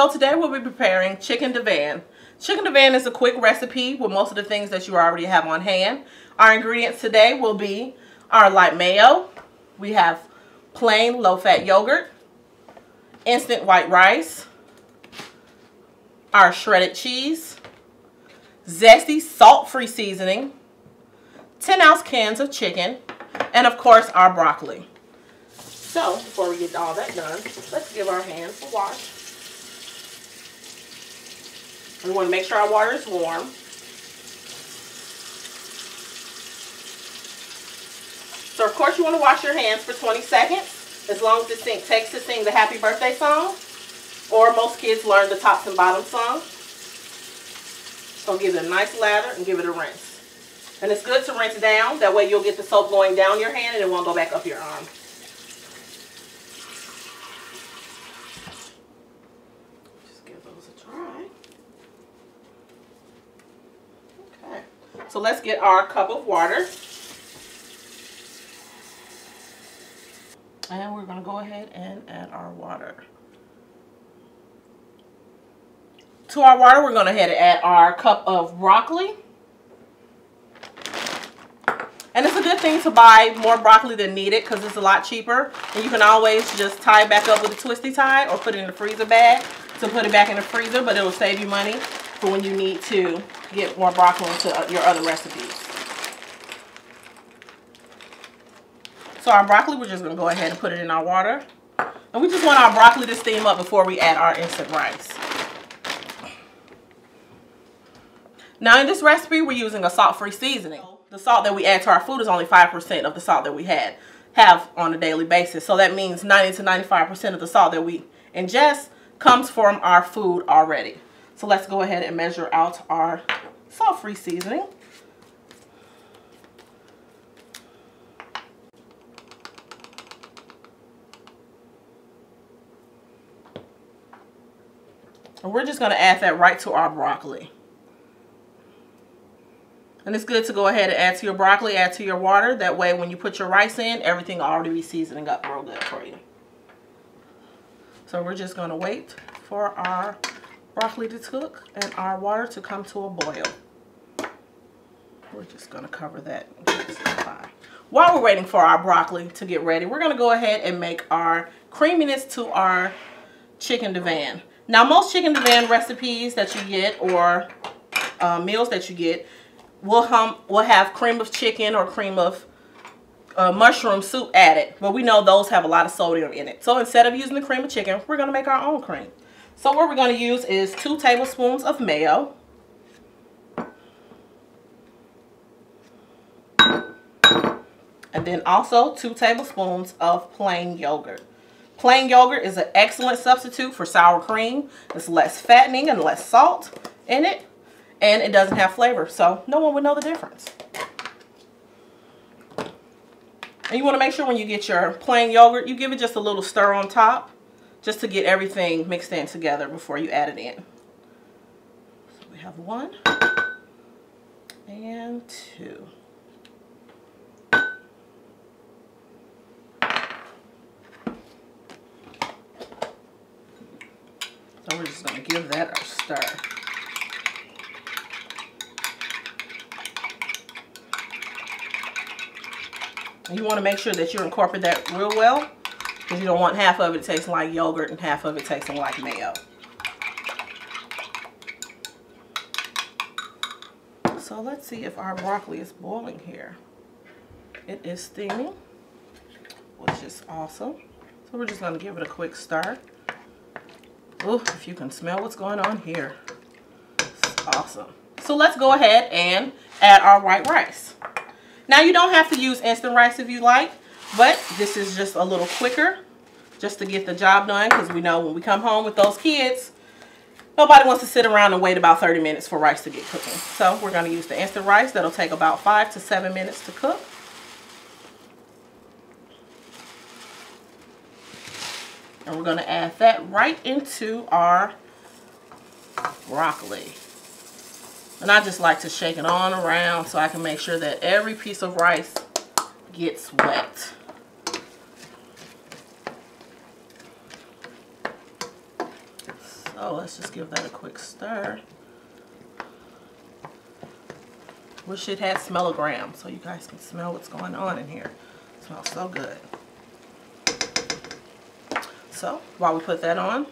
So today we'll be preparing chicken divan. Chicken divan is a quick recipe with most of the things that you already have on hand. Our ingredients today will be our light mayo. We have plain low-fat yogurt, instant white rice, our shredded cheese, zesty salt-free seasoning, 10 ounce cans of chicken, and of course our broccoli. So before we get all that done, let's give our hands a wash. We want to make sure our water is warm. So of course you want to wash your hands for 20 seconds, as long as sink takes to sing the happy birthday song, or most kids learn the tops and bottoms song. So give it a nice lather and give it a rinse. And it's good to rinse down, that way you'll get the soap going down your hand and it won't go back up your arm. So let's get our cup of water. And we're going to go ahead and add our water. To our water, we're going to ahead and add our cup of broccoli. And it's a good thing to buy more broccoli than needed because it's a lot cheaper. And you can always just tie it back up with a twisty tie or put it in a freezer bag to put it back in the freezer. But it'll save you money for when you need to get more broccoli into uh, your other recipes. So our broccoli, we're just going to go ahead and put it in our water. And we just want our broccoli to steam up before we add our instant rice. Now in this recipe, we're using a salt-free seasoning. The salt that we add to our food is only 5% of the salt that we had have on a daily basis. So that means 90 to 95% of the salt that we ingest comes from our food already. So let's go ahead and measure out our salt-free seasoning. And we're just going to add that right to our broccoli. And it's good to go ahead and add to your broccoli, add to your water. That way when you put your rice in, everything will already be seasoning up real good for you. So we're just going to wait for our broccoli to cook and our water to come to a boil. We're just going to cover that. While we're waiting for our broccoli to get ready, we're going to go ahead and make our creaminess to our chicken divan. Now, most chicken divan recipes that you get or uh, meals that you get will, hum, will have cream of chicken or cream of uh, mushroom soup added. But we know those have a lot of sodium in it. So instead of using the cream of chicken, we're going to make our own cream. So what we're going to use is two tablespoons of mayo. And then also two tablespoons of plain yogurt. Plain yogurt is an excellent substitute for sour cream. It's less fattening and less salt in it. And it doesn't have flavor. So no one would know the difference. And you want to make sure when you get your plain yogurt, you give it just a little stir on top just to get everything mixed in together before you add it in. So we have one and two. So we're just going to give that a stir. You want to make sure that you incorporate that real well because you don't want half of it tasting like yogurt and half of it tasting like mayo. So let's see if our broccoli is boiling here. It is steaming, which is awesome. So we're just going to give it a quick stir. Oh, if you can smell what's going on here. Awesome. So let's go ahead and add our white rice. Now you don't have to use instant rice if you like. But this is just a little quicker just to get the job done because we know when we come home with those kids, nobody wants to sit around and wait about 30 minutes for rice to get cooking. So we're going to use the instant rice. That'll take about five to seven minutes to cook. And we're going to add that right into our broccoli. And I just like to shake it on around so I can make sure that every piece of rice gets wet. So let's just give that a quick stir. Wish it had smellogram so you guys can smell what's going on in here. It smells so good. So while we put that on,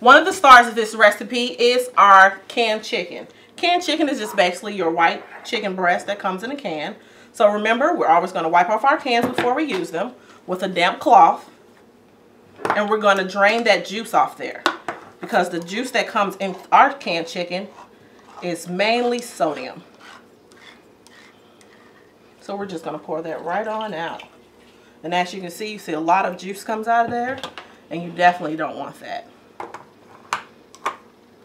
one of the stars of this recipe is our canned chicken. Canned chicken is just basically your white chicken breast that comes in a can. So remember, we're always going to wipe off our cans before we use them with a damp cloth. And we're going to drain that juice off there. Because the juice that comes in our canned chicken is mainly sodium. So we're just going to pour that right on out. And as you can see, you see a lot of juice comes out of there. And you definitely don't want that.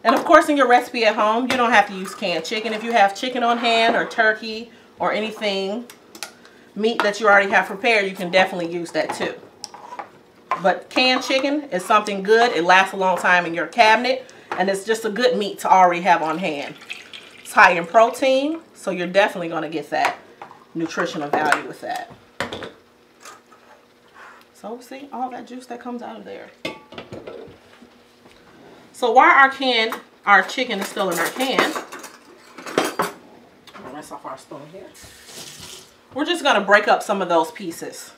And of course, in your recipe at home, you don't have to use canned chicken. If you have chicken on hand or turkey or anything, meat that you already have prepared, you can definitely use that too. But canned chicken is something good. It lasts a long time in your cabinet. And it's just a good meat to already have on hand. It's high in protein, so you're definitely going to get that nutritional value with that. So see all that juice that comes out of there. So while our can, our chicken is still in our can, rinse off our spoon here. We're just going to break up some of those pieces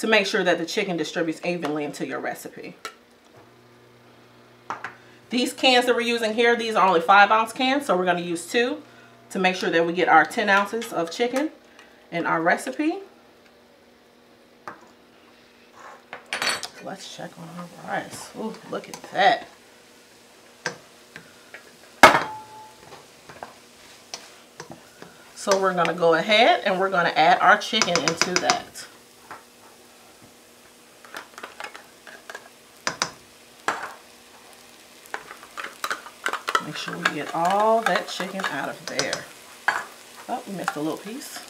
to make sure that the chicken distributes evenly into your recipe. These cans that we're using here, these are only 5 ounce cans, so we're going to use two to make sure that we get our 10 ounces of chicken in our recipe. Let's check on our rice. Ooh, look at that. So we're going to go ahead and we're going to add our chicken into that. Make sure we get all that chicken out of there. Oh, we missed a little piece.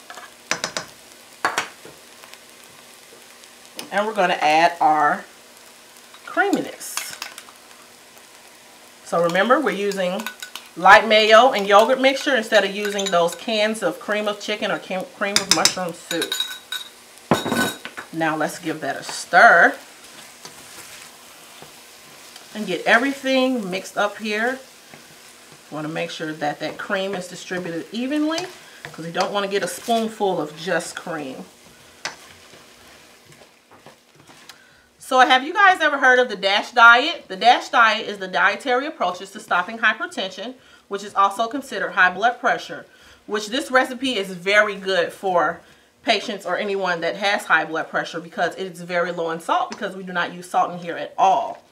And we're going to add our creaminess. So remember, we're using light mayo and yogurt mixture instead of using those cans of cream of chicken or cream of mushroom soup. Now let's give that a stir and get everything mixed up here. Want to make sure that that cream is distributed evenly because you don't want to get a spoonful of just cream. So have you guys ever heard of the DASH diet? The DASH diet is the dietary approaches to stopping hypertension, which is also considered high blood pressure, which this recipe is very good for patients or anyone that has high blood pressure because it's very low in salt because we do not use salt in here at all.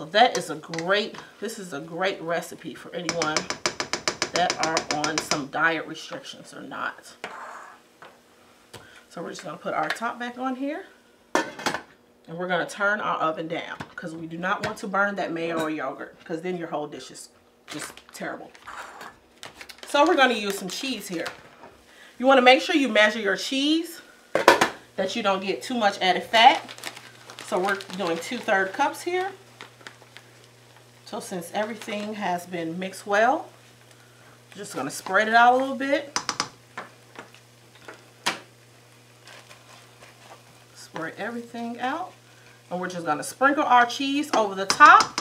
So that is a great, this is a great recipe for anyone that are on some diet restrictions or not. So we're just going to put our top back on here. And we're going to turn our oven down because we do not want to burn that mayo or yogurt because then your whole dish is just terrible. So we're going to use some cheese here. You want to make sure you measure your cheese that you don't get too much added fat. So we're doing two-third cups here. So since everything has been mixed well, I'm just going to spread it out a little bit. Spread everything out. And we're just going to sprinkle our cheese over the top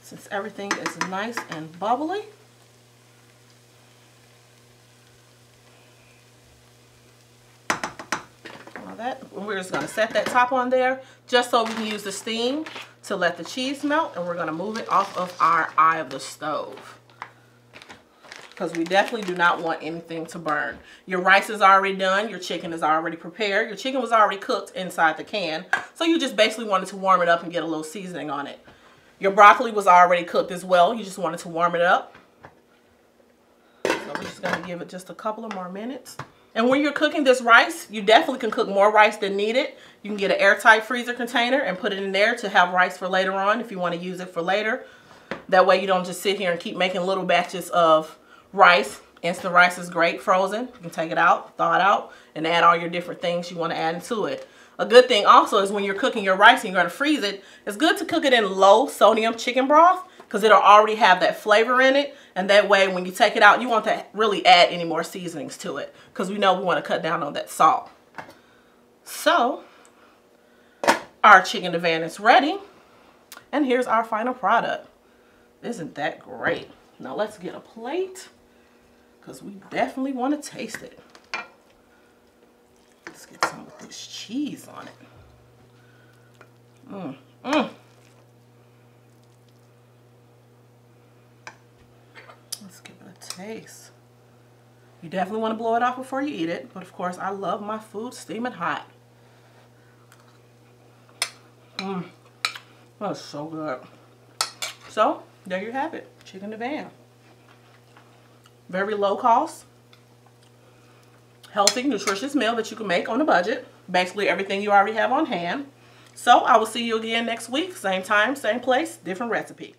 since everything is nice and bubbly. That we're just to set that top on there just so we can use the steam to let the cheese melt and we're to move it off of our eye of the stove because we definitely do not want anything to burn. Your rice is already done. Your chicken is already prepared. Your chicken was already cooked inside the can. So you just basically wanted to warm it up and get a little seasoning on it. Your broccoli was already cooked as well. You just wanted to warm it up. So we're just going to give it just a couple of more minutes. And when you're cooking this rice, you definitely can cook more rice than needed. You can get an airtight freezer container and put it in there to have rice for later on if you want to use it for later. That way you don't just sit here and keep making little batches of rice. Instant rice is great frozen. You can take it out, thaw it out, and add all your different things you want to add into it. A good thing also is when you're cooking your rice and you're going to freeze it, it's good to cook it in low sodium chicken broth because it'll already have that flavor in it. And that way when you take it out, you want to really add any more seasonings to it because we know we want to cut down on that salt. So our chicken divan is ready. And here's our final product. Isn't that great? Now let's get a plate because we definitely want to taste it. Let's get some of this cheese on it. Mmm, mmm. Let's taste. You definitely want to blow it off before you eat it, but of course I love my food steaming hot. Mmm, that's so good. So, there you have it, chicken Divan. Very low cost, healthy, nutritious meal that you can make on a budget. Basically everything you already have on hand. So I will see you again next week. Same time, same place, different recipe.